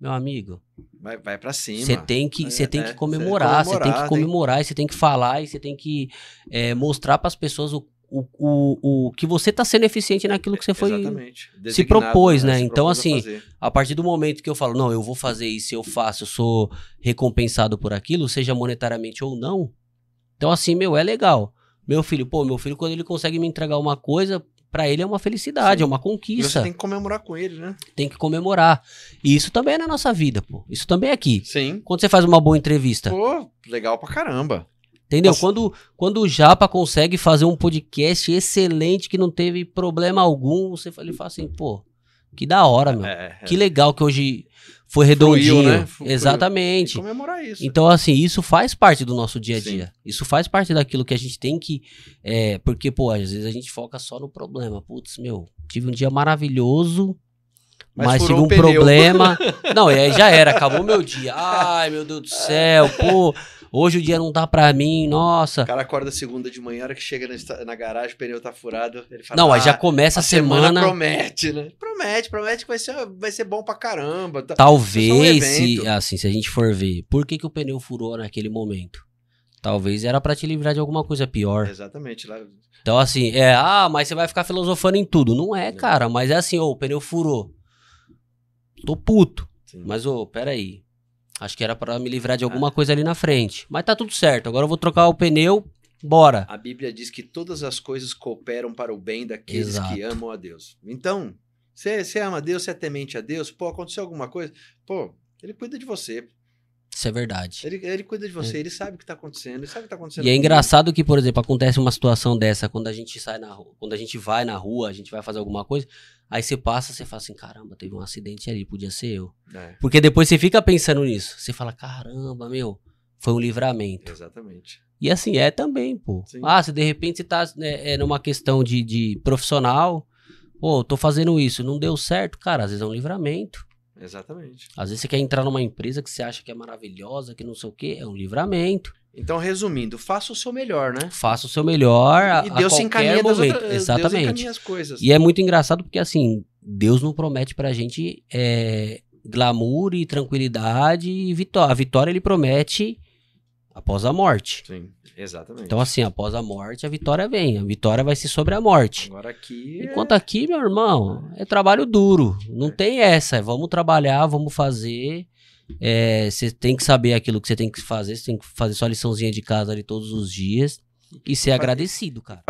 meu amigo, Vai, vai pra cima. você tem que, É, você tem é, que comemorar, você tem que comemorar, e você tem que falar, e você tem que é, mostrar pras pessoas o, o, o, o que você tá sendo eficiente naquilo que você foi Exatamente. se propôs, né? se Então, propôs a assim, fazer. A partir do momento que eu falo, não, eu vou fazer isso, eu faço, eu sou recompensado por aquilo, seja monetariamente ou não. Então, assim, meu, é legal. Meu filho, pô, meu filho, quando ele consegue me entregar uma coisa, pra ele é uma felicidade, Sim. é uma E conquista. você tem que comemorar com ele, né? tem que comemorar. E isso também é na nossa vida, pô. Isso também é aqui. Sim. Quando você faz uma boa entrevista, Pô, legal pra caramba. entendeu? Nossa. Quando, quando o Japa consegue fazer um podcast excelente, que não teve problema algum, você fala, ele fala assim, pô, que da hora, meu. É, é. Que legal que hoje foi redondinho. né? Fluiu. Tem Exatamente. comemorar isso. Então, assim, isso faz parte do nosso dia a Sim. dia. Isso faz parte daquilo que a gente tem que. É, porque, pô, às vezes a gente foca só no problema. Putz, meu, tive um dia maravilhoso, Mas mas, tive o um pneu. problema. Não, e aí já era, acabou meu dia. Ai, meu Deus do céu, pô, hoje o dia não tá pra mim, nossa. O cara acorda segunda de manhã, hora que chega na, na garagem, o pneu tá furado. Ele fala, Não, aí já "Ah, começa a a semana. promete, né? Promete, promete que vai ser, vai ser bom pra caramba. Tá- Talvez, é um se, assim, se a gente for ver, por que, que o pneu furou naquele momento? Talvez era pra te livrar de alguma coisa pior. Exatamente. Lá, Então, assim, é, ah, mas você vai ficar filosofando em tudo. Não é, cara, mas é assim, ô, o pneu furou. Tô puto. sim. Mas, ô, peraí. Acho que era pra me livrar de Ah. alguma coisa ali na frente. Mas tá tudo certo. Agora eu vou trocar o pneu, bora. A Bíblia diz que todas as coisas cooperam para o bem daqueles Exato. que amam a Deus. Então, você ama a Deus, você é temente a Deus, pô, aconteceu alguma coisa, pô, ele cuida de você. Isso é verdade. Ele, ele cuida de você, ele sabe o que tá acontecendo, ele sabe o que tá acontecendo. E é engraçado que, por exemplo, acontece uma situação dessa quando a gente sai na rua, quando a gente vai na rua, a gente vai fazer alguma coisa, aí você passa, você fala assim, caramba, teve um acidente ali, podia ser eu. É, Porque depois você fica pensando nisso. Você fala, caramba, meu, foi um livramento. exatamente. E assim é também, pô. Sim. Ah, se de repente você tá né, é, numa questão de, de profissional, pô, tô fazendo isso, não deu certo, cara, às vezes é um livramento. Exatamente. Às vezes você quer entrar numa empresa que você acha que é maravilhosa, que não sei o quê, é um livramento. Então, resumindo, faça o seu melhor, né? Faça o seu melhor a, E a Deus se qualquer momento. outras, Deus Exatamente. encaminha as coisas. E é muito engraçado porque, assim, Deus não promete pra gente é, glamour e tranquilidade e vitória. A vitória ele promete após a morte. Sim, exatamente. Então, assim, após a morte, a vitória vem. A vitória vai ser sobre a morte. Agora aqui. Enquanto aqui, meu irmão, é trabalho duro. Não tem essa. É vamos trabalhar, vamos fazer. É, Você tem que saber aquilo que você tem que fazer. Você tem que fazer sua liçãozinha de casa ali todos os dias. E ser agradecido, cara.